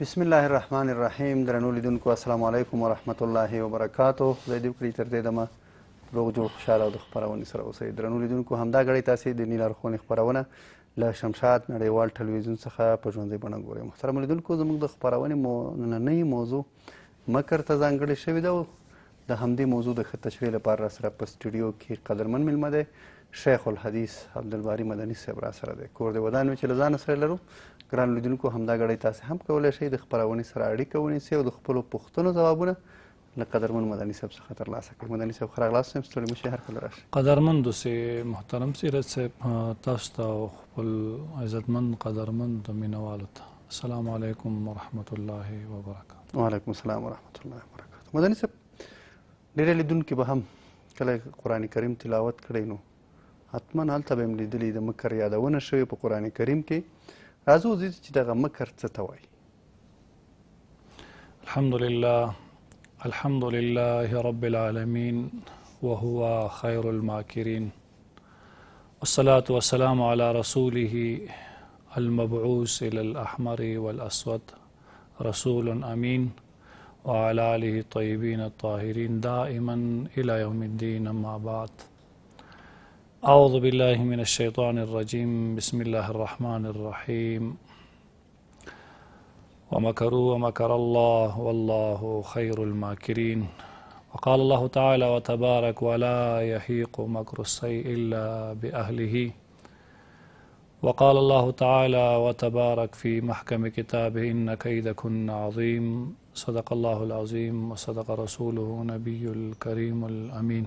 بسم الله الرحمن الرحیم درنو لیدونکو السلام علیکم ورحمت الله وبرکاتو خدای دې وکړي تر دې دمه روغ جوړ خوشاله او د خپرونې سره اوسئ درنو لیدونکو همدا غړی تاسو د نیلارښونې خپرونه له شمشاد نړیوال ټلویزیون څخه په ژوندۍ بڼه ګورئ محترم لیدونکو زموږ د خپرونې مو نننۍ موضوع مکر ته ځانګړې شوې ده د همدې موضوع د ښه تشریح لپاره را سره په سټوډیو کې قدرمن ملما دی شیخ الحدیث عبدالباری مدني صاحب را سره دی کور دی ودان وي چې له ځانه سره لرو ګران لیدونکو همدا ګړۍ تاسې هم کولی شئ د خپرونې سره اړیکه ونیسئ او د خپلو پوښتنو ځوابونه له قدرمن مدني صاحب څخه ترلاسه کړئ مدني صاحب ښه راغلاست صاحب ستړي مه شئ هرکله راشئ قدرمند اوسې محترم سیرت صاحب تاسو ته او خپل عزتمند قدرمند مینوالو ته السلام علیکم ورحمت الله وبرکاته وعلیکم السلام ورحمت الله وبرکاته مدني صاحب ډېری لیدونکي به هم کله قرآن کریم تلاوت کړی نو حتما هلته به هم لیدلي د مکر یادونه شوې په قرآن کریم کې راځو چې دغه مکر څه ته وایي الحمدلله الحمدلله رب العالمین وهو خير الماكرين والصلاة والسلام على رسوله المبعوث إلى الأحمر والأسود رسول أمين وعلى آله الطيبين الطاهرين دائما إلى يوم الدين أما بعد أعوذ بالله من الشيطان الرجيم بسم الله الرحمن الرحيم ومكروا ومكر الله والله خير الماكرين وقال الله تعالى وتبارك ولا يحيق مكر السيء إلا بأهله وقال الله تعالى وتبارك في محكم كتابه إن كيدكن عظيم صدق الله العظيم وصدق رسوله نبي الكريم الأمين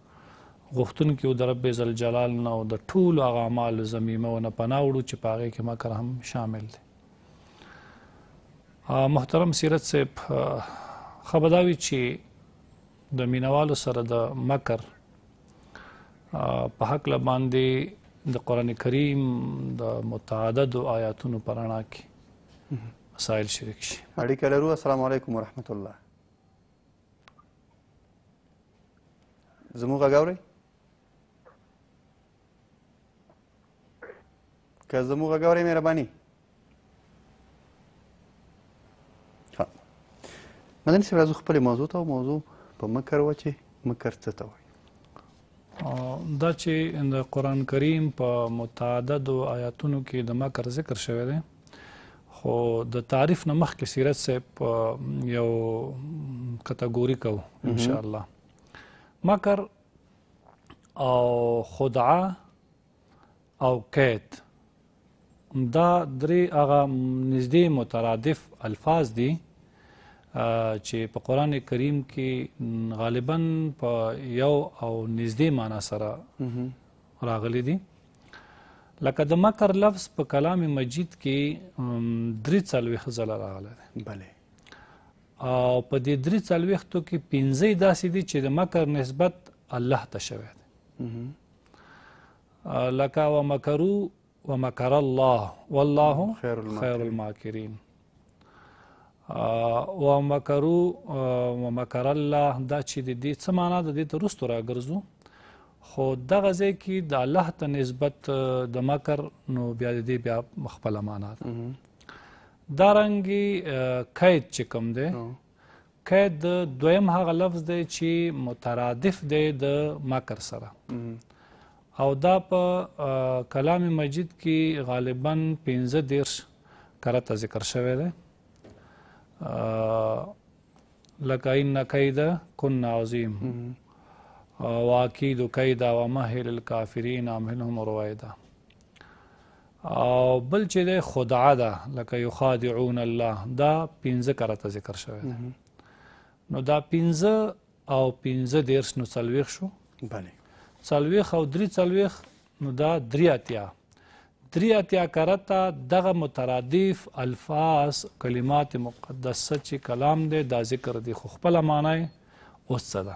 غوښتونکي او د رب ذلجلال نه او د ټولو هغه اعمالو ضمیمه او نه پناه وړو چې په هغې کې مکر هم شامل دی محترم سیرت صاحب خبر دا وي چې د مینوالو سره د مکر په حق لباندې د قران کریم د متعدد آیاتونو پرانا کې مسائل شریک شي اړیکه لرو السلام علیکم ورحمت الله زموږ غږ اورئ که زموږ غږ اورئ مهرباني مدني صاحب راځو خپلې موضوع ته او موضوع په مکر وه چې مکر څه ته وایي دا چې د قران کریم په متعددو آیاتونو کې د مکر ذکر شوی دی خو د تعریف نه مخکې سیرت صاحب یو کټګوري کو ان شاء الله مکر او خدعه او کید دا درې هغه نږدې مترادف الفاظ دي چې په قران کریم کې غالبا په یو او نږدې معنی سره راغلي دي لکه د مکر لفظ په کلام مجید کې درې څلوېښت ځله راغلی دی بله او په دې درې څلوېښتو کې پنځه داسې دي چې د مکر نسبت الله ته شوی دی لکه ومکرو ومکر الله والله خیر الماکرین و مکرو و مکر الله دا چې د دې څه معنا د دې ته رستو راګرځو خو دغه ځای کې د الله ته نسبت د مکر نو بیا د دې بیا خپل معنا ده دا رنګي کید چې کوم ده قید دویم هغه لفظ دی چې مترادف دی د مکر سره او دا په کلام مجید کې غالبا 15 دیرش کرته ذکر شوی دی لکه ان کید کن عظیم واکید کیدا ومهل الكافرین امهلهم رویدا او بل چې د خدعه ده لکه یخادعون الله دا پنځه کرته ذکر شوی ده نو دا پنځه او پنځه دیرس نو څلوېښت شو بله څلوېښت او درې څلوېښت نو دا درې اتیا درې اتیا کرته دغه مترادف الفاظ کلمات مقدسه چې کلام دی دا ذکر دی خو خپله معنی اوس څه ده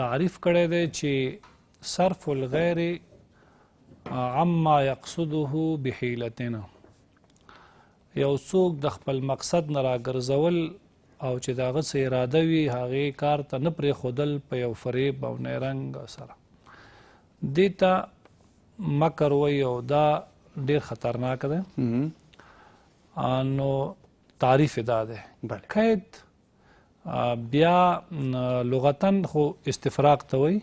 تعریف کړی دی چې صرف الغیر عما یقصده بحیلتنا یو څوک د خپل مقصد نه راګرځول او چې دا غڅ اراده وي هغه کار ته نه پرې خودل په یو فریب او نیرنګ سره دیتا مکر و یو دا ډیر خطرناک ده نو تعریف دا ده بله قید بیا لغتا خو استفراق ته وایي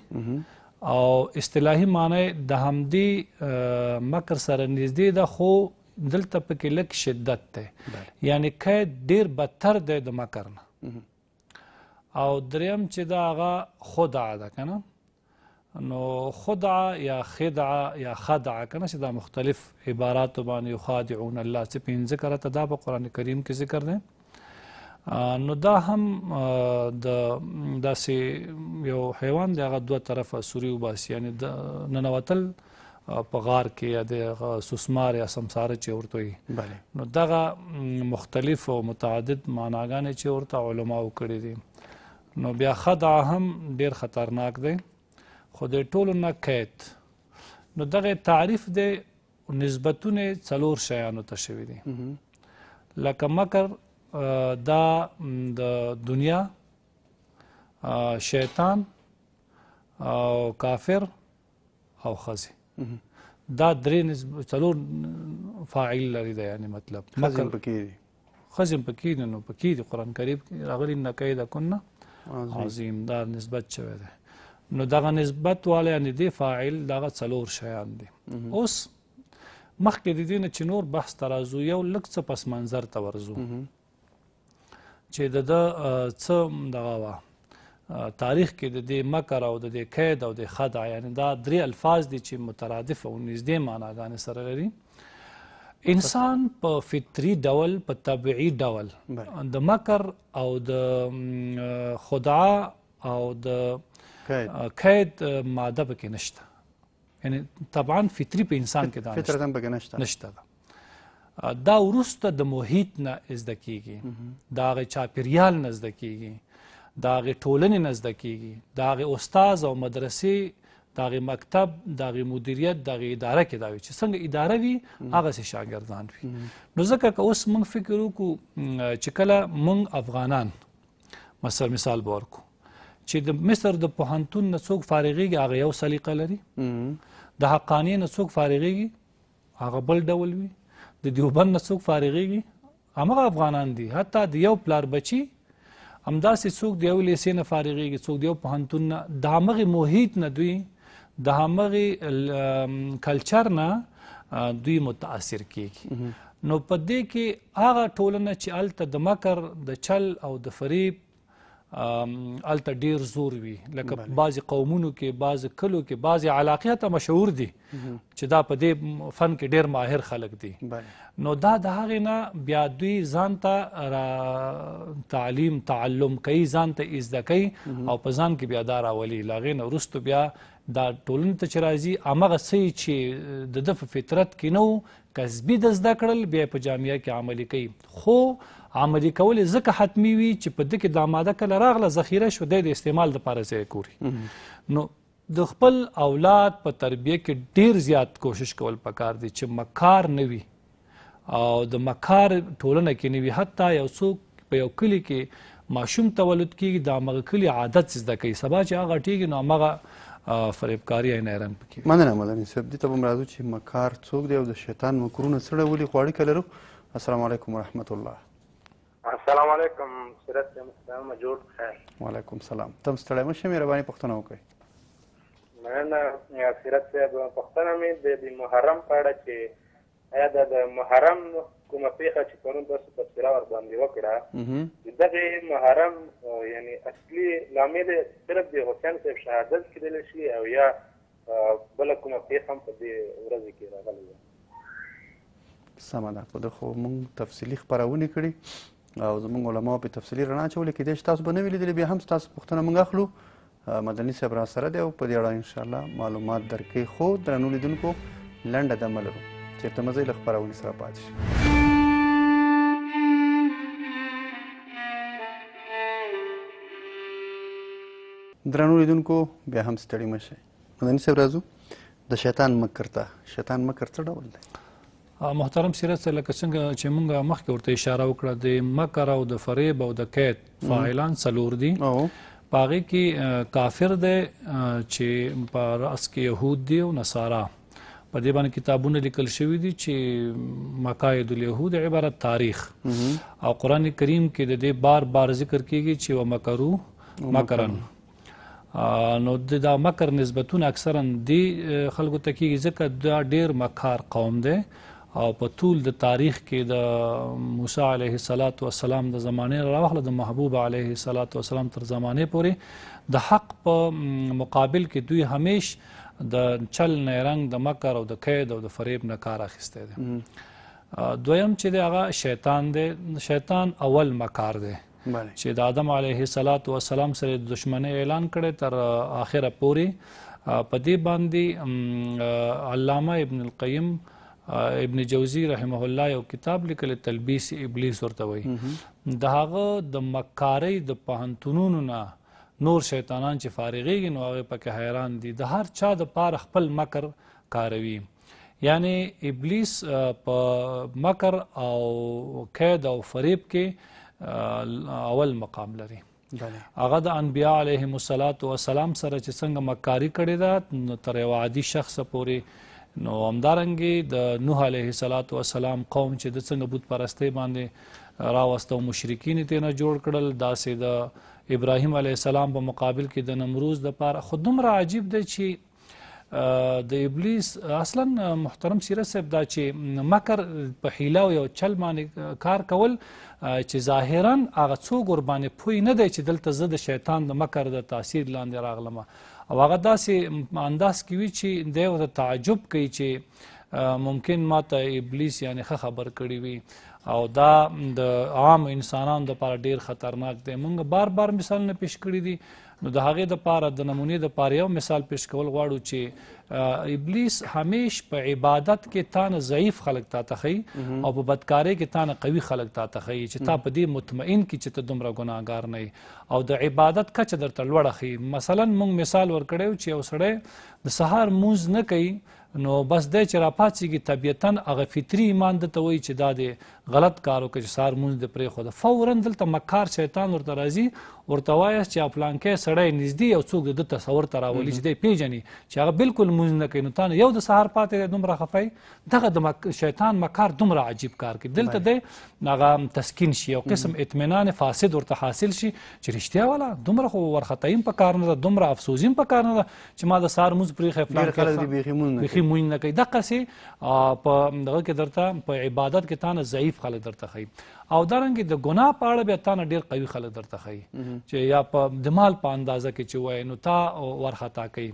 او اصطلاحي معنی د همدې مکر سره نږدې ده خو دلته پکې لک شدت ده یعنی قید ډیر بدتر ده د مکر نه او دریم چې دا هغه خدعه ده کنه نو خدع یا خدع یا خدع کنه چې دا مختلف عبارات باندې خادعون الله چې پنځه کرته دا په قران کریم کې ذکر دی نو دا هم د داسې یو حیوان دی هغه دوه طرفه سوري وباسي یعنی د ننوتل په غار کې یا د سوسمار یا سمسار چې ورته وي نو دغه مختلف او متعدد معناګانې چې ورته علما وکړي دي نو بیا خدع هم ډیر خطرناک دی خو د ټولو نه کیت نو دغه تعریف دی نسبتونه څلور شیانو ته شوي دي لکه مکر دا د دنیا شیطان او کافر او خزه دا درې څلور فاعل لري دا یعنی مطلب خزم پکې دي خزم پکې دي نو پکې دي قران کریم راغلي نه کیدا کنه عظیم دا نسبت شوی دی نو دغه نسبت والا یعنی دی فاعل دغه څلور شیان دي اوس مخکې د دې نه چې نور بحث ترازو یو لږ څه پس منظر ته ورزو چې د ده څه دغه وه تاریخ کې د دې مکر او د دې قید او د خدع یعنی دا درې الفاظ دي چې مترادف او نږدې معناګانې سره لري انسان په فطری ډول په طبيعي ډول د مکر او د خدعا او د قید ماده پکې نشته یعنی طبعا فطری په انسان کې دا نشته فطرت هم پکې نشته نشته دا دا ورسته د محیط نه زده کیږي دا غي چاپیریال نه زده کیږي دا غي ټولنې نه زده کیږي دا غي استاد او مدرسې دا غي مکتب دا غي مدیریت دا غي اداره کې دا وي چې څنګه اداره وي هغه سي شاګردان وي نو ځکه که اوس موږ فکر وکړو چې کله موږ افغانان مثلا مثال به ورکو چې د مصر د پوهنتون نه څوک فارغېږي هغه یو سلیقه لري د حقانیې نه څوک فارغېږي هغه بل ډول وي د دیوبند نه څوک فارغېږي همغه افغانان دي حتی د یو پلار بچي همداسې څوک د یو لیسې نه فارغېږي څوک د یو پوهنتون نه د همغې محیط نه دوی د همغې کلچر نه دوی متاثر کېږي نو په دې کې هغه ټولنه چې الته د مکر د چل او د فریب الته ډیر زور وي لکه بعضی قومونو کې بعضی کلو کې بعضی علاقه ته مشهور دي چې دا په دې فن کې ډیر ماهر خلک دي نو دا د هغه نه بیا دوی ځان ته تعلیم تعلم کوي ځان ته از دکې او په ځان کې بیا دا راولي لاغې نو رستو بیا دا ټولن ته چې راځي امغه سي چې د د فطرت کې نو کسبي د زده کړل بیا په جامعه کې عملي کوي خو عملي کول ځکه حتمی وي چې په دکې دا ماده کله راغله ذخیره شو د استعمال لپاره ځای کوري نو د خپل اولاد په تربیه کې ډیر زیات کوشش کول پکار دي چې مکار نه وي او د مکار ټولنه کې نه وي حتی یو څوک که په یو کلي کې ماشوم تولد کېږي د همغه کلي عادت زده کوي سبا چې هغه غټېږي نو همغه فریبکاري عین ایران پکې مننه مدني صاحب دې ته به راځو چې مکار څوک دی او د شیطان مکرونه څه ډول خو اړیکه لرو السلام علیکم ورحمت الله السلام علیکم سرت مستمه جوړ خیر وعلیکم سلام تم ستړی مشه مهرباني پښتنه وکړئ مننه سرت صاحب پښتنه مې د محرم په اړه چې ایا دا د محرم کومه پیښه چې پرون تاسو تبصره ورباندې وکړه د دغه محرم یعنی اصلي لامل صرف د حسین صاحب شهادت کېدلی شي او یا بله کومه پیښه هم په دې ورځ کې راغلې وه سمه ده خو د خو موږ تفصیلي خپرونې کړي او زموږ علما په تفصیلي رڼا چولې کې دې تاسو به نه ویلې بیا هم تاسو پوښتنه موږ اخلو مدني صاحب را سره دی او په دې اړه ان شاء الله معلومات درکې خو درنو لیدونکو لنډه دمه لرو چېرته مزه له خپرونې سره پاتې شي درنو لیدونکو بیا هم ستړي مشه مدني صاحب راځو د شیطان مکر ته شیطان مکر څه ډول دی محترم سیرت صاحب لکه څنګه چې مونږ مخکې ورته اشاره وکړه د مکر او د فریب او د قید فاعلان څلور دي پاغه کې کافر دی چې په راس کې يهود دي او نصارا په دې باندې کتابونه لیکل شوی دي چې مقاید اليهود عبارت تاریخ او قران کریم کې د دې بار بار ذکر کیږي چې ومکرو مکرن نو د دا مکر نسبتونه اکثرا دی خلکو ته کیږي ځکه دا ډیر مکار قوم دی او په طول د تاریخ کې د موسی علیه الصلاۃ والسلام د زمانه راوخله د محبوب علیه الصلاۃ والسلام تر زمانه پورې د حق په مقابل کې دوی همیش د چل نه رنگ د مکر او د قید او د فریب نه کار اخیسته دي دویم چې د هغه شیطان دی شیطان اول مکار دی چې د آدم علیه السلام سره د دشمنی اعلان کړي تر اخره پوري په دې باندې علامه ابن القیم ابن جوزی رحمه الله یو کتاب لیکل تلبیس ابلیس ورته وای د هغه د مکاری د پهنتونونو نه نور شیطانان چې فارغېږي نو هغه پکې حیران دي د هر چا د پاره خپل مکر کاروي یعنی ابلیس په مکر او قید او فریب کې اول مقام لري هغه د انبیاء علیهم السلام سره چې څنګه مکاری کړی دا نو تر یو عادي شخص پورې نو همدارنګي د نوح علیه السلام قوم چې د څنګه بت پرسته باندې راوسته او مشرکین ته نه جوړ کړل داسې د ابراهیم علیه السلام په مقابل کې د نمروز د پاره خودمره عجیب دی چې د ابلیس اصلا محترم سیرت صاحب دا چې مکر په حیله او یو چل باندې کار کول چې ظاهرا هغه څوک ور باندې پوی نه دی چې دلته زه د شیطان د مکر د تاثیر لاندې راغلم او هغه داسې انداز کوي چې دی ورته تعجب کوي چې ممکن ما ته ابلیس یعنی ښه خبر کړی وي او دا د عام انسانانو لپاره ډیر خطرناک دی مونږ بار بار مثالونه پیش کړی دي نو د هغې دپاره د نمونې دپاره یو مثال پیش کول غواړو چې ابلیس همیش په عبادت کې تا نه ضعیف خلک تا ته ښیي او په بدکارۍ کې تا نه قوي خلک تا ته ښیي چې تا په دې مطمئن کړي چې ته دومره ګناهګار نه او د عبادت کچه درته لوړه ښیي مثلا موږ مثال ورکړی چې یو سړی د سهار مونځ نه کوي نو بس دی چې راپاڅېږي طبیعتا هغه فطري ایمان ده ته وایي چې دا دی غلط کار وکړه چې سهار مونځ دې پرېښوده فورا دلته مکار شیطان ورته راځي ورته وایاست چې افلانکی سړی نږدې یو څوک د ده تصور ته راولي چې دی پېژني چې هغه بالکل مونځ نه کوي نو تا نه یو د سهار پاتې دی دومره خفه دغه د مک... شیطان مکار دومره عجیب کار کوي دلته دی هغه تسکین شي یو قسم اطمینان فاسد ورته حاصل شي چې رښتیا والا دومره خو ورخطایم په کار نه ده دومره افسوزیم په کار نه ده چې ما د سار موز پرې خې پلان کړل دي بيخي مون نه بيخي مون نه کوي د قصې په دغه کې درته په عبادت کې تانه ضعیف خلک درته خي او درنګ د ګناه په اړه به تانه ډیر قوي خلک درته خي چې یا په د مال په اندازه کې چې وای نو تا ورخطا کوي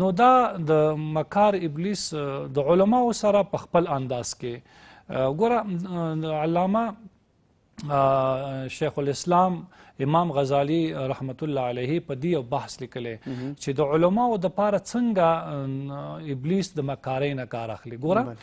نو دا د مکار ابلیس د علماو سره په خپل انداز کې ګوره علامه شیخ الاسلام امام غزالی رحمت الله علیه په دې یو بحث لیکلی چې د علماو د پاره څنګه ابلیس د مکارۍ نه کار اخلي ګوره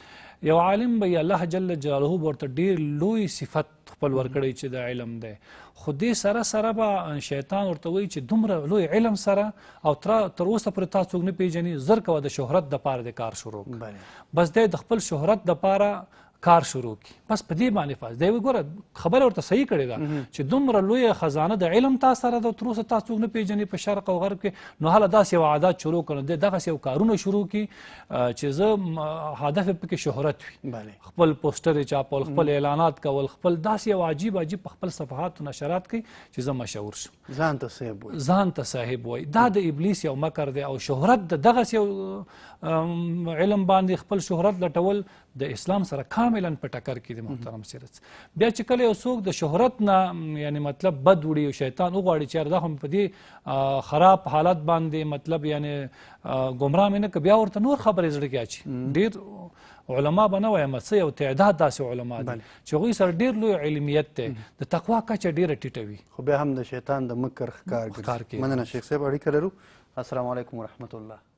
یو عالم به الله جل جلاله ورته ډیر لوی صفت خپل ورکړی چې د علم دی خو دې سره سره به شیطان ورته وایي چې دومره لوی علم سره او تر اوسه پر تا څوک نه پیژني زر کوه د شهرت د پاره د کار شروع بس دی د خپل شهرت د پاره کار شروع کی بس په دې باندې فاز دی وګوره خبره ورته صحیح کړې ده چې دومره لوی خزانه د علم تاسو سره د تر اوسه تاسو نه پیژنې په شرق او غرب کې نو هله داسې یو عادت شروع کړو دغه یو کارونه شروع کی چې زه هدف پکې شهرت وي خپل پوسټر چاپول خپل اعلانات کول خپل داسې یو عجیب عجیب په خپل صفحات او نشرات کوي چې زه مشهور شم ځان ته صاحب وای ځان ته صاحب وای دا د ابلیس یو مکر دی او شهرت د دغه یو علم باندې خپل شهرت لټول د اسلام سره کاملا په ټکر کې دي محترم سیرت بیا چې کله یو څوک د شهرت نه یعنی مطلب بد وړي او شیطان وغواړي چې دا هم په دې خراب حالت باندې مطلب یعنی گمراه مینه ک بیا ورته نور خبرې زړه کې اچي ډیر علما بنه وایم څه یو تعداد داسې علما دي چې غوي سر ډیر لوی علمیت ته د تقوا کچه ډیره ټیټه وي خو بیا هم د شیطان د مکر ښکار ګرځي مننه شیخ صاحب اړیکه لرو السلام علیکم ورحمت الله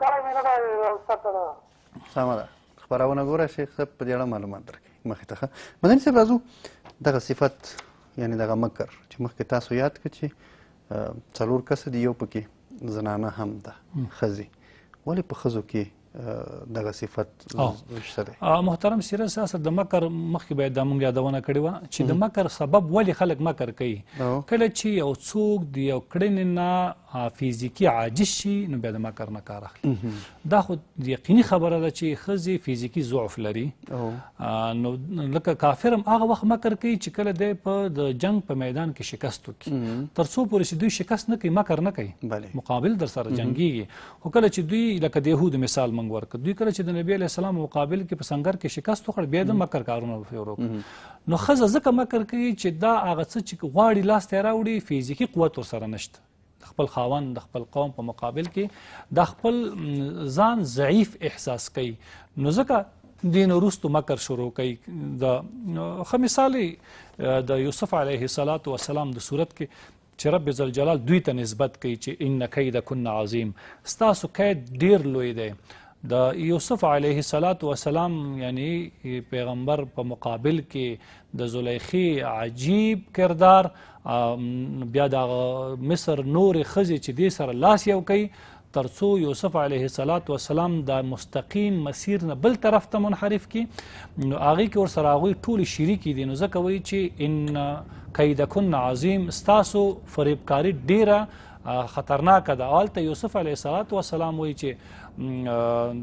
کړی مې نه دی استاد سره سمه ده خپرونه ګوره شیخ صاحب په دې اړه معلومات درکوي مخې ته مدني صاحب راځو دغه صفت یعنی دغه مکر چې مخکې تاسو یاد کړ چې څلور کس دی یو پکې زنانه هم ده خزي ولې په خزو کې دغه صفت محترم سیرت سیاست د مکر مخکې باید د مونږ یادونه کړې و چې د مکر سبب ولی خلک مکر کوي کله چې یو څوک د یو کړنې نه فزیکی عاجز شي نو بیا د مکر نه کار اخلي دا خو یقیني خبره ده چې خزي فزیکی ضعف لري نو لکه کافرم هغه وخت مکر کوي چې کله د په د جنگ په میدان کې شکست وکړي ترڅو پورې چې دوی شکست نه کوي مکر نه کوي مقابل در سره جنگيږي خو کله چې دوی لکه د يهودو مثال موږ ورکړ دوی کله چې د نبی علی السلام مقابل کې په سنگر کې شکست وکړ بیا د مکر کارونه وفورو نو خزه ځکه مکر کوي چې دا هغه څه چې غواړي لاس ته راوړي فزیکی قوت ور سره نشته د خپل خاوند د خپل قوم په مقابل کې د خپل ځان ضعیف احساس کوي نو ځکه دین وروسته مکر شروع کوي د خو مثال د یوسف علیه السلام د صورت کې چې رب ذوالجلال دوی ته نسبت کوي چې ان کیدکن عظیم ستاسو قید ډیر لوی دی د یوسف علیه صلوات و سلام یعنی پیغمبر په مقابل کې د زلیخی عجیب کردار بیا د مصر نور خزي چې د سره لاس یو کوي تر څو یوسف علیه صلات و سلام د مستقیم مسیر نه بل طرف ته منحرف کی نو هغه کې ور سره هغه ټول شریک دي نو ځکه وایي چې ان کیدکن عظیم ستاسو فریبکاری ډیره خطرناک ده آلته یوسف علیه صلات و سلام وایي چې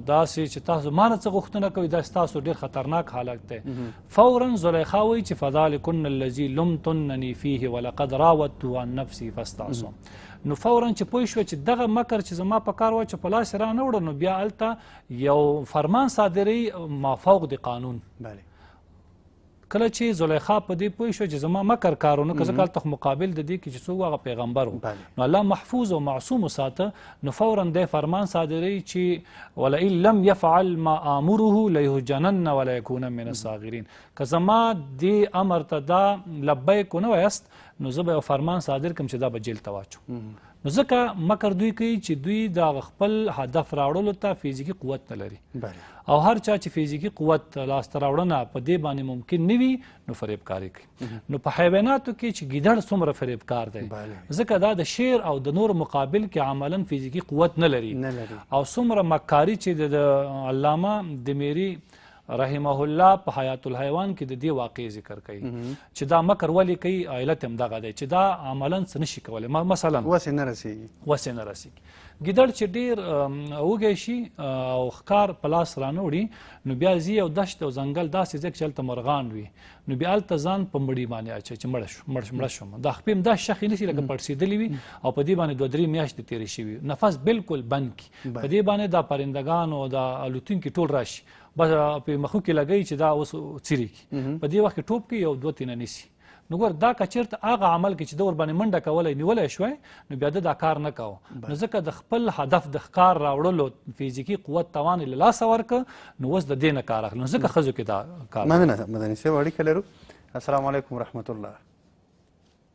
دا سي چې تاسو مانه څه غوښتنه کوي دا تاسو ډیر خطرناک حالت ده فورا زلیخا وایي چې فذلکن الذی لمتننی فیه ولقد راودته عن نفسی فاستعصم نو فورا چې پوه شو چې دغه مکر چې زما په کار و چې په لاس را نه وړ نو بیا الته یو فرمان صادری مافوق د قانون بله کله چې زلیخا په دې پوه شو چې زما مکر کارونه که ځکه هلته مقابل د دې کې چې څوک هغه پیغمبر و نو الله محفوظ او معصوم وساته نو فورا دی فرمان صادروي چې ولئن لم يفعل ما آمره ليهجنن ولا يكون من الصاغرين که زما دې امر ته دا لبیک نه وایست نو زه به یو فرمان صادر کم چې دا به جیل ته واچو نو ځکه مکر دوی کوي چې دوی دا خپل هدف راوړلو ته فزیکی قوت نه لري او هر چا چې فزیکی قوت لاسته راوړنه په دې باندې ممکن نه وي نو فریب کاری کوي نو په حیواناتو کې چې ګیدړ څومره فریب کار دی ځکه دا د شیر او د نور مقابل کې عملا فزیکی قوت نه لري او څومره مکاری چې د علامه د میری رحمه الله په حیات الحیوان کې د دې واقع ذکر کوي چې دا مکر ولې کوي علت هم دغه دی چې دا عملا څه نشي کولی مثلا وس نه رسیږي وس نه رسیږي ګیدړ چې ډیر اوږی شي او ښکار په لاس رانوړي نو بیا ځي او دشت او ځنګل داسې ځای چې هلته مرغان وي نو بیا هلته ځان په مړي باندې اچوي چې مړ شو مړ مړ شوم دا خپې هم داسې شخې نه شي لکه پړسېدلي وي او په دې باندې دوه درې میاشتې تېرې شوي نفس بلکل بند کړي په دې باندې دا پرندګان او دا الوتونکي ټول راشي بس په مخو کې لګي چې دا اوس چیرې کی په دې وخت کې ټوپ کې یو دوه تینه نسی نو ګور دا کچرت هغه عمل کې چې دور باندې منډه کولای نیولای شوی نو بیا دا کار نه کاو نو ځکه د خپل هدف د ښکار راوړلو فزیکی قوت توان له لاس ورک نو وس د دینه کار اخلو ځکه خزو کې دا کار مننه مدني سه وړي کلرو السلام علیکم ورحمت الله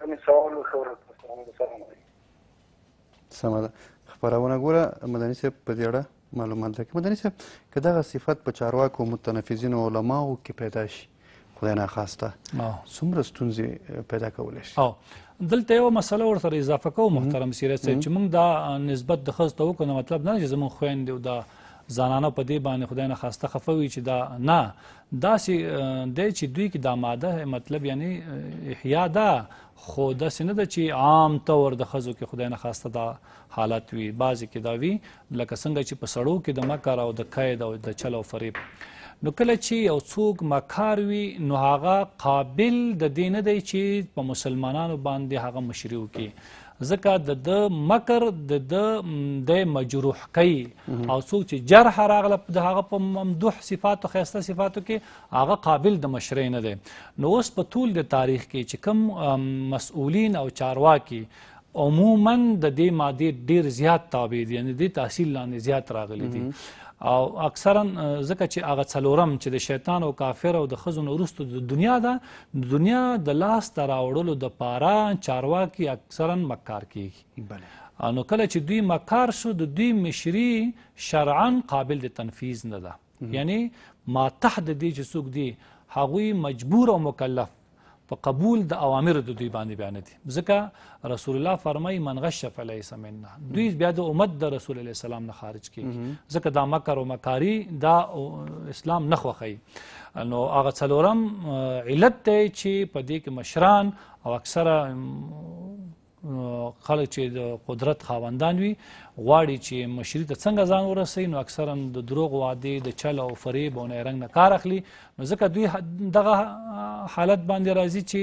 کوم سوال وکړو سمه ده خبرونه ګوره مدني صاحب په دې اړه معلومات راکړي مدني صاحب که دغه صفت په چارواکو متنفذینو علماو کې پیدا شي خدای نه خواسته څومره ستونزې پیدا کولی شي دلته یو مسله ورته اضافه کوم محترم سیرت صاحب چې موږ دا نسبت د خزته وکړو مطلب نه چې زموږ خويندې او دا زنانه په دې باندې خدای نه خواسته خفه وي چې دا نه داسې دی چې دوی کې دا ماده مطلب یعنی احیا ده خو داسې نه ده چې عام طور د ښځو کې خدای نه خواسته دا حالت وي بعضې کې دا وي لکه څنګه چې په سړو کې د مکر او د قید او د چل او فریب نو کله چې یو څوک مکار وي نو هغه قابل د دې نه دی چې په مسلمانانو باندې هغه مشري وکړي ځکه د د مکر د د د مجروح کوي او څوک چې جرح راغله د هغه په ممدوح صفاتو خسته صفاتو کې هغه قابل د مشرع نه دی نو اوس په طول د تاریخ کې چې کوم مسؤلین او چارواکي عموما د دې ماده ډیر زیات تابع دي یعنی د تحصیل لاندې زیات راغلي دي او اکثرا ځکه چې هغه څلورم چې د شیطان او کافر او د خزونو ورستو د دنیا ده د دنیا د لاس ته راوړلو د پاره چارواکي اکثرا مکار کیږي بله نو کله چې دوی مکار شو د دوی مشري شرعا قابل د تنفیذ نه ده یعنی ما تحت د دې چې څوک دی هغوی مجبور او مکلف په قبول د اوامر د دوی باندې بیان دي ځکه رسول الله فرمایي من غش فلیس منا دوی بیا د امت د رسول الله سلام نه خارج کیږي ځکه دا مکر او مکاری دا اسلام نه خوخی نو هغه څلورم علت دی چې په دې کې مشران او اکثره خلک چې د قدرت خاوندان وي غواړي چې مشري ته څنګه ځان ورسي نو اکثرا د دروغ وعده د چل او فریب او نه رنګ نه کار اخلي نو ځکه دوی دغه حالت باندې راځي چې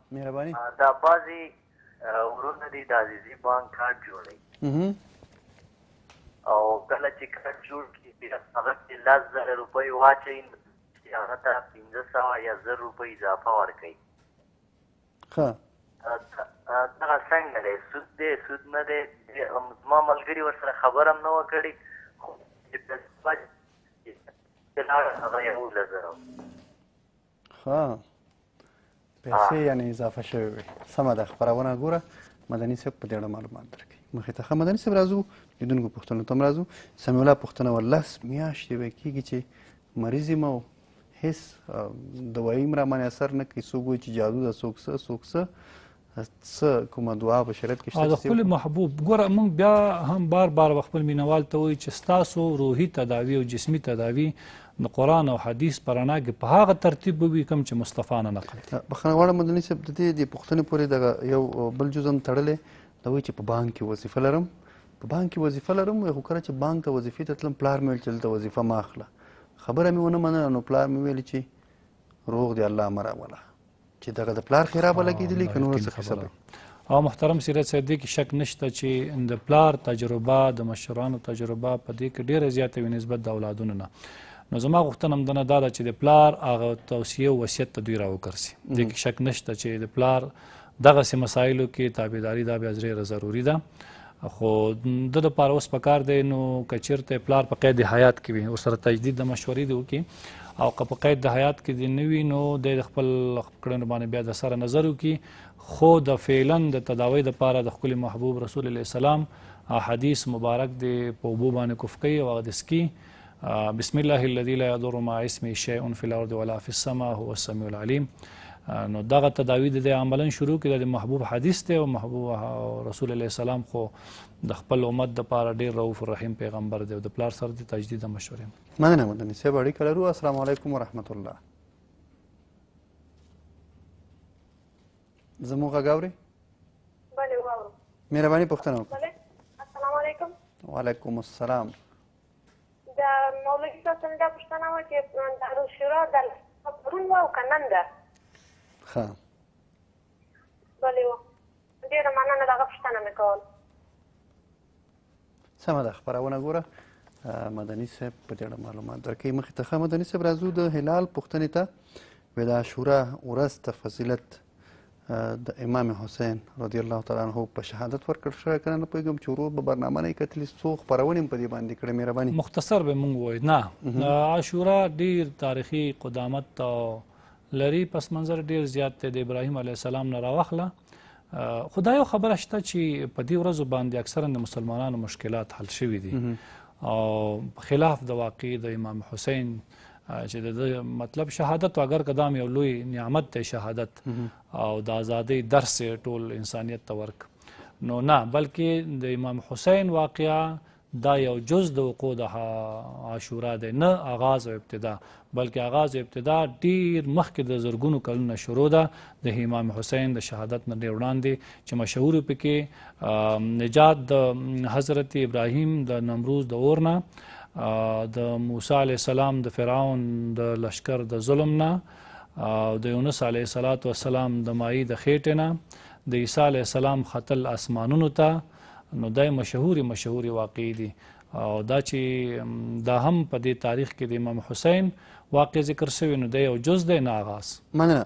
مهرباني دا بازي ورونه دي د عزیزي بانک کارت جوړي او کله چې کارت جوړ کی بیا هغه کې لاس زر روپۍ واچي هغه ته 1500 یا 1000 روپۍ اضافه ورکړي ښه دا څنګه دی سود دی سود نه دی ما ملګری ورسره خبرم نه وکړي خو چې د سپاج چې لاړ هغه یو لزر ها پیسې یعنی اضافه شوی وي سمه ده خبرونه ګوره مدني صاحب په دې اړه معلومات درکړي مخې ته ښه مدني صاحب راځو لیدونکو پوښتنو ته هم راځو سمیع الله پوښتنه وه لس میاشتې به کېږي چې مریض یم او هېڅ دوایي هم رامانې اثر نه کوي څوک وایي چې جادو ده څوک څه څوک څه څه کومه دعا په شریعت کې شته د خپل محبوب ګوره موږ بیا هم بار بار خپل مینوال ته وایي چې ستاسو روحي تداوی او جسمی تداوی د قران او حدیث پرانا کې په هغه ترتیب وي کوم چې مصطفی نه نقل دي بخنه غواړم مدني صاحب د دې د پښتنې پورې د یو بل جزم تړلې دا وایي چې په بانک کې وظیفه لرم په بانک کې وظیفه لرم خو کله چې بانک ته وظیفې ته تلم پلار مې ویل چې دلته وظیفه ما اخله خبره مې ونه منله نو پلار مې ویل چې روغ دی الله مر اوله چې دغه د پلار خیره به لګېدلي که نور څه قصه به او محترم سیرت صاحب دې کې شک نشته چې د پلار تجربه د مشرانو تجربه په دې کې ډېره زیاته وي نسبت د اولادونو نه نو زما غوښتنه هم دنه دا ده چې د پلار هغه توصیه او وصیت ته دوی راوګرځي دې کې شک نشته چې د پلار دغسې مسایلو کې تابعداري دا بیا زریره ضروري ده خو د لپاره اوس پکار دی نو کچیرته پلار په قید حیات کې وي او سره تجدید د مشورې دی وکي او که په قید د حیات کې دی نه وي نو د خپل کړنو باندې بیا د سره نظر وکي خو د فعلا د تداوی د لپاره د خپل محبوب رسول الله سلام حدیث مبارک دی په وبو باندې کوفکی او غدسکی بسم الله الذي لا يضر مع اسمه شيء في الارض ولا في السماء هو السميع العليم نو دغه تداوی د عملا شروع کړي د محبوب حدیث ته او محبوب رسول الله سلام خو د خپل امت د پاره ډیر رؤف رحیم پیغمبر دی او د پلار سره د تجدید مشورې مننه مدني صاحب اړیکه لرو السلام علیکم ورحمت الله زموږ غاوري بله واورو مهرباني پښتنه السلام علیکم وعلیکم السلام د مولوي صاحب څخه دا پوښتنه وه چې دارالشورا د پرون وه او که نن ده ښه بلې وه ډېره مننه دغه پوښتنه مې کول سمه ده خپرونه ګوره مدني صاحب په دې اړه معلومات درکوي مخې ته ښه مدني صاحب راځو د هلال پوښتنې ته وې د عاشورا ورځ ته فضیلت د امام حسین رضی الله تعالی عنہ په شهادت ورکړ شوی کنه نه پوهیږم چې ورور به برنامه نه کتلی څو خبرونه په دې باندې کړې مهرباني مختصر به مونږ وای نه عاشورا ډیر تاریخي قدامت او لري پس منظر ډیر زیات دی د ابراهیم علی السلام نه راوخله خدای یو خبره شته چې په دې ورځو باندې اکثرا د مسلمانانو مشکلات حل شوي دي او خلاف د واقع د امام حسین چې د مطلب شهادت اگر کدام یو لوی نعمت دی شهادت او د ازادۍ درس ټول انسانیت ته ورک نو نه بلکې د امام حسین واقعا دا یو جز د وقوع د عاشورا دی نه آغاز او ابتدا بلکې آغاز او ابتدا ډیر مخکې د زرګونو کلونه شروع ده د امام حسین د شهادت نه ډیر وړاندې چې مشهور پکې نجات د حضرت ابراهیم د نمروز د اورنا د موسی علی السلام د فرعون د لشکر د ظلم نه او د یونس علی صلوات و سلام د مای د خېټه نه د عیسی علی السلام خطل اسمانونو ته نو دای مشهوري مشهوري واقع دي او دا چې دا هم په دې تاریخ کې د امام حسین واقع ذکر شوی نو د یو جز دی نه آغاز مننه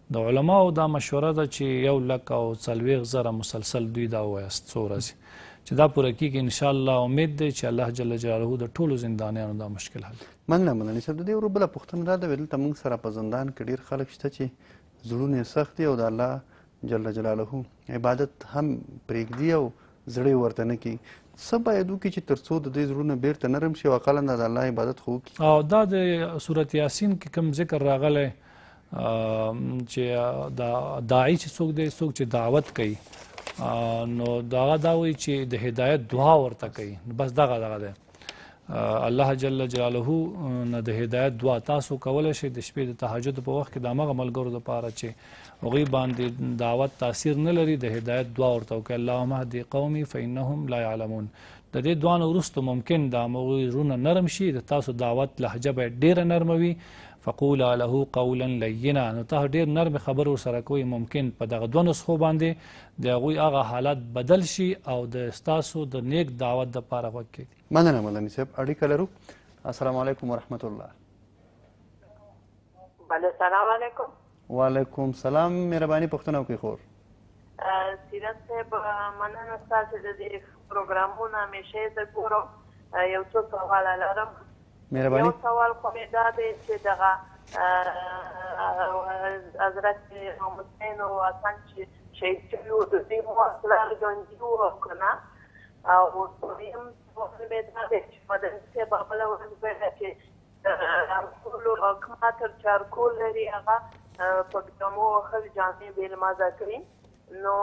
د علماوو دا مشوره ده چې یو لک او څلوېښت زره مسلسل دوی دا ووایاست څو ورځې چې دا پوره کیږي ان شاء الله امید دی چې الله جل جلاله د ټولو زندانیانو دا مشکل حل کړي مننه مولاني صاحب د دې ورو بله پوښتنه دا ده وې دلته موږ سره په زندان کې ډېر خلک شته چې زړونه یې سخت دي او د الله جل جلاله عبادت هم پرېږدي او زړه یې ورته نه کیږي څه باید وکړي چې تر څو د دوی زړونه بیرته نرم شي او اقلا د الله عبادت خو وکړي او دا د سورت یاسین کې کوم ذکر راغلی چې دا داعی چې څوک دی څوک چې دعوت کوي نو دا دا وایي چې د هدایت دعا ورته کوي بس دغه دغه ده الله جل جلاله نه د هدایت دعا تاسو کولای شئ د شپې د تهجد په وخت کې د هغه ملګرو لپاره چې هغه باندې دعوت تاثیر نه لري د هدایت دعا ورته وکړئ اللهم اهدي قومي فانهم لا يعلمون د دې دوه نو وروسته ممکن دا مغوي رونه نرم شي د تاسو دعوت لهجه به ډیره نرموي فقول له قولا لینا نو ته ډیر نرم خبر ور سره کوي ممکن په دغه دوه نسخو باندې د هغوی هغه حالات بدل شي او د ستاسو د نیک دعوت د پاره غوږ کېږي مننه مدني صاحب اړیکه لرو السلام علیکم ورحمت الله بله سلام علیکم وعلیکم سلام مهرباني پښتنه وکړئ خور سیرت صاحب مننه ستاسو د دې پروګرامونو همیشه زه ګورم یو څو سواله لرم مهرباني یو سوال خو مې دا دی چې دغه حضرت امام حسین او حسن چې شهید شوي وو د دوی مور پلار ژوندي وو او که نه او دویم سوال مې دا دی چې مدني صاحب بله ورځ ویله چې ټولو حکما تر چارکول لري هغه په جامو وښل جامې بې لمازه کړي نو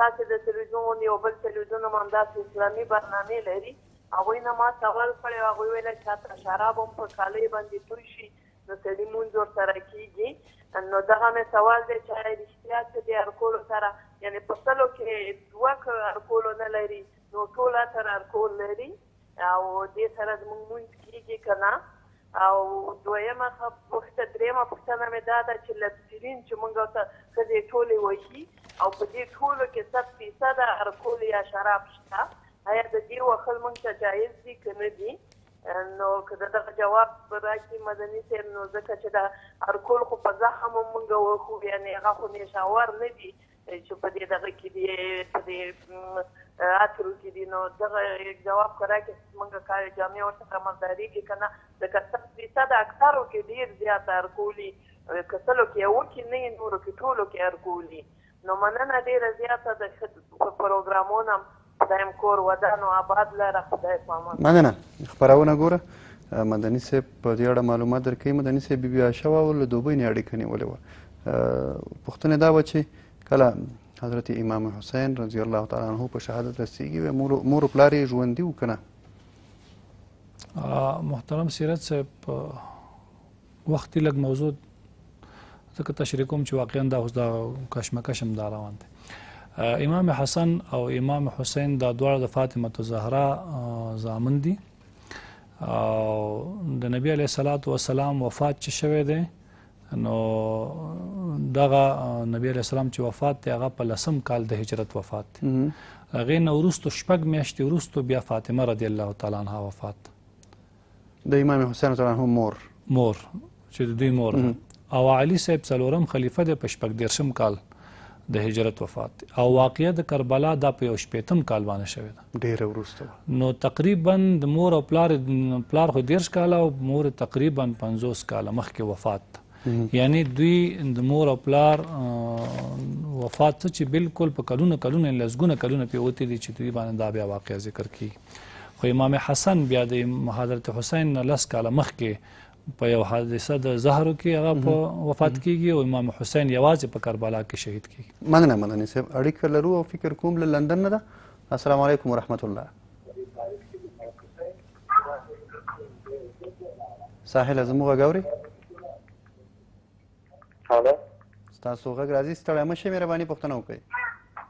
تاسو د تلویزیون یو بل تلویزیون هم همداسې اسلامي برنامې لري هغوی نه ما سوال کړی هغوی ویل چا ته شراب هم په کالۍ باندې توی شي نو سړي مونځ ورسره کیږي نو دغه مې سوال دی چې آیا رښتیا چې دې الکولو سره یعنی په سلو کې دوه که الکولو نه لري نو ټول اتر الکول لري او دې سره زمونږ مونځ کیږي که نه او دویمه پوښتنه دریمه پوښتنه مې دا ده چې لبسیرین چې مونږ ته ښځې ټولې وهي او په دې ټولو کې صد فیصده الکول یا شراب شته آیا د دې وخل مونږ ته جایز دي که نه دي نو که دغه جواب راکړي مدني صاحب نو ځکه چې دا ارکول خو په زخم هم مونږ وخو یعنې هغه خو نشاور نه دي چې په دې دغه کې دي په دې عطرو کې دي نو دغه جواب که راکړي مونږ کار جامع ورته کمردارېږي که نه ځکه سل فیصد اکثرو کې ډېر زیات ارکولي که سلو کې یو کې نه نورو کې ټولو کې ارکولي نو مننه ډیره زیاته د ښه پروګرامونم خدایم کور ودان او اباد لره خدای پامان. مننه خپرونه ګوره مدني صاحب په دې اړه معلومات درکوي مدني صاحب بي بي عایشه وه او له دوبۍ نه اړیکه نیولې وه پوښتنه دا وه چې کله حضرت امام حسین رضی الله تعالی عنه په شهادت رسیږي وي مور مور پلار یې ژوندي وکنه محترم سیرت صاحب وخت لګ موضوع ځکه تشریح کوم چې واقعا دا اوس دا کشمکش هم دا روان دی امام حسن او امام حسین دا دواړه د فاطمه الزهرا زامن دي او د نبی علیه الصلاۃ والسلام وفات چې شوه دی نو دغه نبی علیه السلام چې وفات دی هغه په لسم کال د هجرت وفات دی هغه نو ورستو شپږ میاشتې ورستو بیا فاطمه رضی الله تعالی عنها وفات د امام حسین رضی الله مور مور چې د دوی مور او علي صاحب څلورم خلیفہ د پشپک درشم کال د هجرت وفات او واقعیا د کربلا د په یو شپیتم کال باندې شوې ده ډیر ورسته نو تقریبا د مور او پلار پلار خو دیرش کال او مور تقریبا 50 کال مخکې وفات یعنی دوی د مور او پلار وفات څه چې بالکل په کلونه کلونه لسګونه کلونه پیوتی دي چې دوی باندې دا بیا واقعیا ذکر کیږي خو امام حسن بیا د حضرت حسین نه لس کاله مخکې په یو حادثه د زهرو کې هغه په وفات کیږي او امام حسین یوازې په کربلا کې شهید کیږي مننه مننه صاحب اړیکه لرو او فکر کوم له لندن نه ده السلام علیکم ورحمت الله ساحل زموږ غږ اوري هلو ستاسو غږ راځي ستړی مه شئ مهرباني پوښتنه وکړئ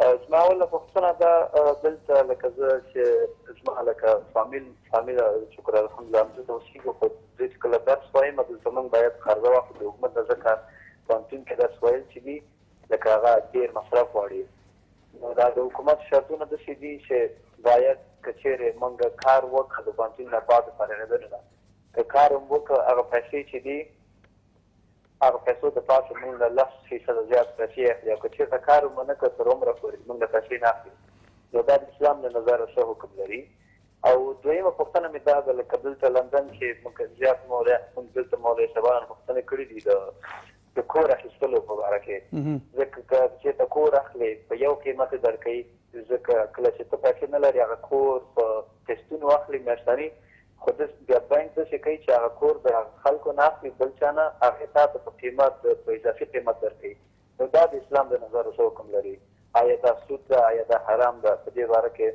زما اوله پوښتنه ده دلته لکه زه چې زما لکه فامیل فامیل شکر الحمدلله همدلته اوسیږو خو زه چې کله درس وایم دلته موږ باید قرضه واخلو د حکومت نه ځکه پوهنتون کې درس ویل چې دي لکه هغه ډیر مصرف غواړي نو دا د حکومت شرطونه داسې دي چې باید که چیرې موږ کار وکړو د پوهنتون نه بعد فارغېدلو نه که کار هم وکړو هغه پیسې چې دي هغه پیسو د پاسه مونږ نه لس فیصده زیات پیسې اخلي او که چیرته کار هم ونه کړ تر عمره پورې زمونږ نه پیسې نه اخلي نو دا د اسلام له نظره څه حکم لري او دویمه پوښتنه مې دا ده لکه دلته لندن کښې مونږ زیات مولیا مونږ دلته مولوی صاحبانو نه پوښتنې کړې دي د کور اخیستلو په باره کښې ځکه که چیرته کور اخلې په یو قیمت یې درکوي ځکه کله چې ته پیسې نه لرې هغه کور په قسطونو اخلې میاشتنی خو دس بیا بینک دسی کوي چی هغه کور د هغه خلکو نه اخلي بل چا نه هغه تا ته په قیمت په اضافي قیمت درکوي نو دا د اسلام د نظره څه حکم لري ایا دا سود ده ایا دا حرام ده په دې باره کې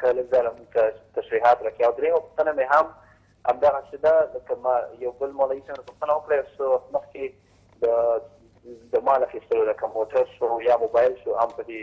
که لږ دا له موږ څخه تشریحات راکړي او دریمه پوښتنه مې هم همدغسې ده لکه ما یو بل مولوي څنګه پوښتنه وکړه یو څه وخت مخکې د د مال اخیستلو لکه موټر شو یا موبایل شو هم په دې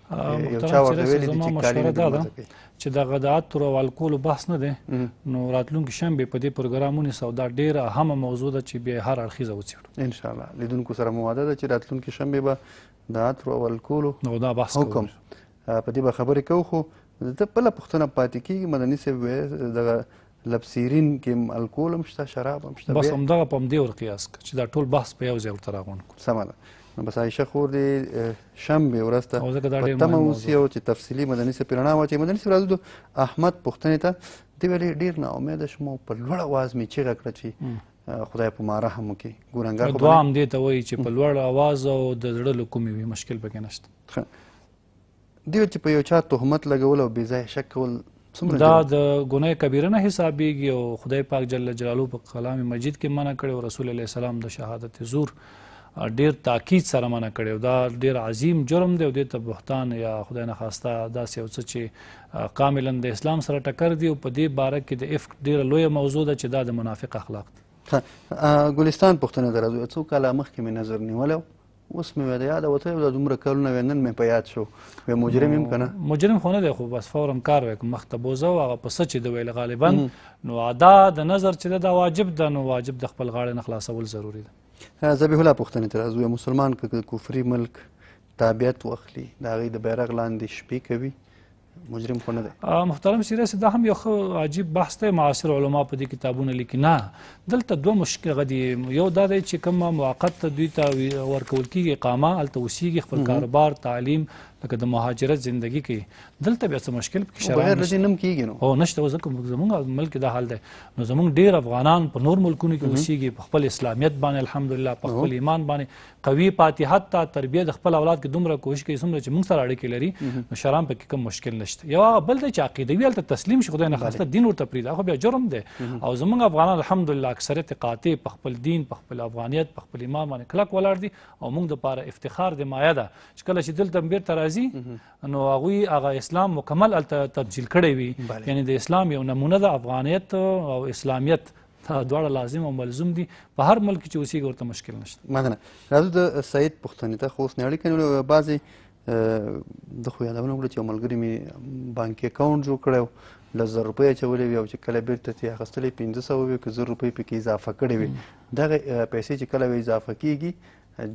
یو چا ورته ویلي دي چې کالي نه ګرمه کوي چې د غدات او الکول بحث نه دی نو راتلونکي شنبه په دې پروګرامونو سو دا ډیره اهمه موضوع ده چې به هر اړخیزه وڅېړو ان شاء الله لیدونکو سره مو وعده ده چې راتلونکي شنبه به د عطر او الکول نو دا بحث حکم په دې به خبرې کوو خو زه بل پښتنه پاتې کیږي مدني سه دغه لب سیرین کې هم الکول هم شته شراب هم شته بس همدغه په همدې ور قیاس کړه چې دا ټول بحث په یو ځای ورته راغونډ کړو سمه ده نو بس عایشه خور دې شنبې ورځ ته په تمه اوسي او چې تفصیلي مدني سفیر رڼا واچوي مدني سفیر راځو د احمد پوښتنې ته دې ویلې ډېر ناامیده شوم او په لوړ اواز مې چیغه کړه چې خدای په ما رحم وکړي ګورنګار خو دوام دې ته وایي چې په لوړ اواز او د زړه له کومې وي مشکل پکې نشته دیو چې په یو چا تهمت لګول او بې ځایه شک کول څومره دا د ګناه کبیره نه حسابېږي او خدای پاک جل جلاله په کلام مجید کې منع کړی او رسول الله سلام د شهادت زور ډیر تاکید سره منع کړی او دا ډیر عظیم جرم دی او د ته بهتان یا خدای نه خواسته داسې یو څه چې کاملا د اسلام سره ټکر دی او په دې باره کې د افق ډیره لویه موضوع ده چې دا د منافق اخلاق دی ګلستان پښتنه درځو څو کاله مخکې مې نظر نیولی اوس مې د یاد وته دا دومره کارونه وې نن مې په یاد شو وې مجرم هم کنه مجرم خو نه دی خو بس فورا کار وکم مخ ته بوزه او هغه پس چې د ویل غالبا نو ادا د نظر چې دا واجب ده نو واجب د خپل غاړې نه خلاصول ضروری ده زبیح الله پښتنه تر ازو مسلمان ک کفري ملک تابعیت واخلي دا غي د بیرغ لاندې شپې کوي مجرم خو نه دی محترم سیره دا هم یو عجیب بحث دی معاصر علما په دې کتابونه لیکي نه دلته دوه مشکل غدي یو دا دی چې کوم موقت دوی ته ورکول کیږي اقامه الته وسیږي خپل کاروبار تعلیم لکه د مهاجرت زندگی کې دلته بیا څه مشکل پکې شرایط بغیر لدې نم کیږي نو او نشته ځکه موږ زمونږ ملک دا حال دی نو زمونږ ډیر افغانان په نور ملکونو کې اوسېږي په خپل اسلامیت باندې الحمدلله په خپل ایمان باندې قوي پاتې حتی تربیه د خپل اولاد کې دومره کوشش کوي څومره چې موږ سره اړیکې لري نو شرام پکې کوم مشکل نشته یو هغه بل دی چې عقیدوي هلته تسلیم شي خدای نه خواسته دین ورته پرېږده خو بیا جرم دی او زموږ افغانان الحمدلله اکثریت قاطع په خپل دین په خپل افغانیت په خپل ایمان باندې کلک ولاړ دي او موږ دپاره افتخار د مایه ده چې کله چې دلته بېرته راځي نو هغوی هغه اسلام مکمل هلته تمثیل کړی وي یعنې د اسلام یو نمونه ده افغانیت او اسلامیت دا دواړه لازم او ملزوم دي په هر ملک چې اوسېږي ورته مشکل نشته مننه راځو د سعید پوښتنې ته خو اوس نه اړیکه نیولې بعضې د خو یادونه وکړه چې یو ملګري مې بانکي اکاونټ جوړ کړی و لس زره روپۍ اچولې وي او چې کله بېرته ترې اخیستلې پنځه سوه وي که زر روپۍ پکې اضافه کړې وي دغه پیسې چې کله اضافه کېږي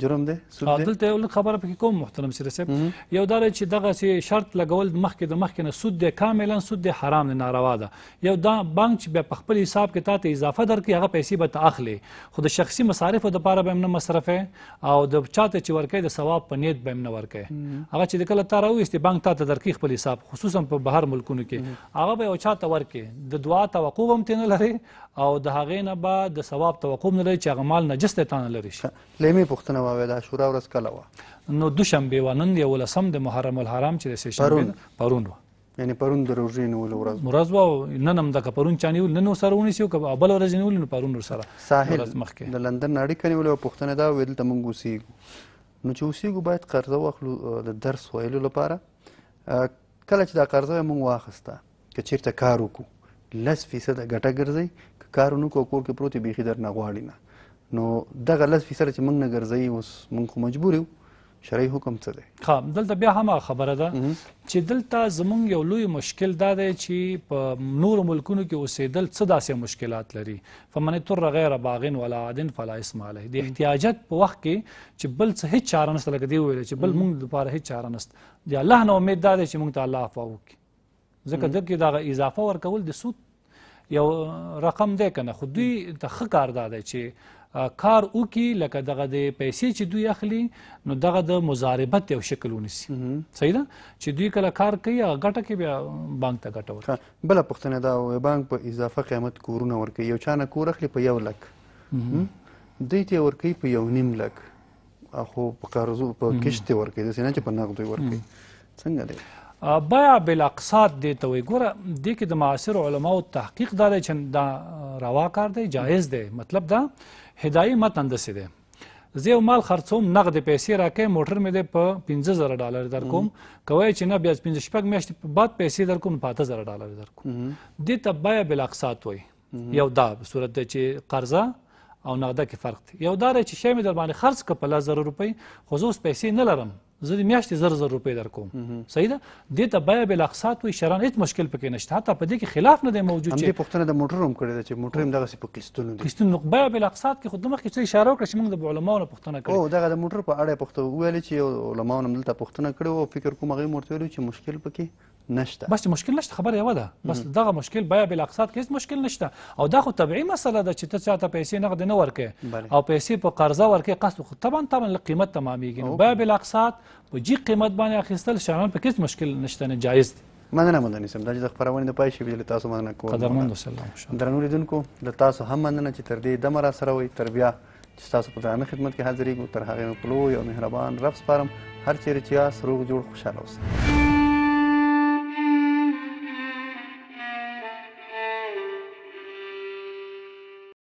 جرم دی سود دی دلته یو خبره پکې کوم محترم سره صاحب یو دا چې دغه سي شرط لګول مخکې د مخکې نه سود دی کاملا سود دی حرام نه ناروا ده یو دا بانک چې په خپل حساب کې تاته اضافه درکې هغه پیسې به ته اخلي خو د شخصي مصارفو د پاره به نه مصرفه او د چاته چې ورکې د ثواب په نیت به نه ورکې هغه چې د کله تاره وېست بانک تاته درکې خپل حساب خصوصا په بهر ملکونو کې هغه به او چاته ورکې د دعا توقع هم تنه لري او د هغې نه به د ثواب توقع هم نه لري چې هغه مال نجس دی تانه لرې شي لیمې پوښتنه واویا د عاشورا ورځ کله وه نو دوشنبه وه نن یولسم د محرم الحرام چې د سېشنبې پرون وه یعنی پرون د روژې نیولو ورځ ورځ وه نن هم دغه پرون چا نیول نن ورسره ونیسي او که بله ورځ یې نیولي نو پرون ورسره ساحل د لندن نه اړیکه نیولې وه پوښتنه دا وه دلته موږ اوسېږو نو چې اوسېږو باید قرضه واخلو د درس ویلو لپاره کله چې دا قرضه موږ واخیسته که چیرته کار وکړو لس فیصده ګټه ګرځي که کار ونه کړو کور کې پروت بیخي در نه غواړي نه نو دغه لس فیصده چې موږ نه ګرځي اوس موږ خو مجبور یو شرعي حکم څه دی ها دلته بیا هم خبره ده چې دلته زمونږ یو لوی مشکل دا دی چې په نور ملکونو کې اوسېدل څه داسې مشکلات لري فمن تر غیر باغن ولا عادن فلا اسم علیه د احتیاجت په وخت کې چې بل څه هیڅ چاره نشته لکه دی ویل چې بل مونږ لپاره هیڅ چاره نشته د الله نه امید دا دی چې مونږ ته الله عفو وکړي ځکه دغه دغه اضافه ورکول د سود یو رقم دی کنه خو دوی ته ښه کار دا دی چې کار وکي لکه دغه د پیسې چې دوی اخلي نو دغه د مزاربت یو شکل ونیسي صحیح ده چې دوی کله کار کوي هغه ګټه کې بیا بانک ته ګټه ورکړي بل پښتنه دا وي بانک په اضافه قیمت کورونه ورکي یو چانه کور اخلي په یو لک دوی ته ورکي په یو نیم لک خو په قرضو په کشت ورکړي د سینه چې په نقد ورکړي څنګه دی بيع بالاقساط دې ته وي ګوره دې کې د معاصر علماو تحقیق دا دی چې دا روا کار دی جایز دی مطلب دا هدايي متن دسې دی زه یو مال خرڅوم نقد پیسې راکې موټر مې ده په 15000 ډالر در کوم کوي چې نه بیا 15 شپږ میاشتې بعد پیسې در کوم په 10000 ډالر در کوم دې ته بیا بل اقساط وای یو دا په صورت دی چې قرضه او نغده کې فرق دی یو دا چې شی مې در باندې خرڅ کړه په لس زره روپۍ خو زه اوس پیسې نه لرم زه د میاشتې زر زر روپۍ در کوم صحیح ده دې ته بیه بالاقساط وي شران هیڅ مشکل پکې نشته حتی په دې کې خلاف نه دی موجود چې پښتنه د موټر هم کړی ده چې موټر هم دغه په قسطونو دي قسطونو بیه بالاقساط کې خود مخکې څه اشاره وکړه چې موږ د علماونو پښتنه کړې او دغه د موټر په اړه پښتو ویل چې علماونو دلته پښتنه کړې او فکر کوم هغه مرتبه چې مشکل پکې نشته بس مشکل نشته خبر یو ده بس دغه مشکل بیا بل اقساط کې مشکل نشته او دا خو طبيعي مسله ده چې ته چاته پیسې نقد نه ورکې او پیسې په قرضه ورکې قسط خو طبعا طبعا قیمت تمامېږي نو بیا بل اقساط په جی قیمت باندې اخیستل شامل په هیڅ مشکل نشته نه جایز دی مننه مدني صاحب دا چې د خپرونې د پای شي ویل تاسو مننه کوم قدرمن سلام درنو لیدونکو د تاسو هم مننه چې تر دې دمه را سره وي تر بیا چې تاسو په درانه خدمت کې حاضرېږو تر هغې مې په لوی او مهربان رب سپارم هر چیرې چې یاست روغ جوړ خوشحاله اوسئ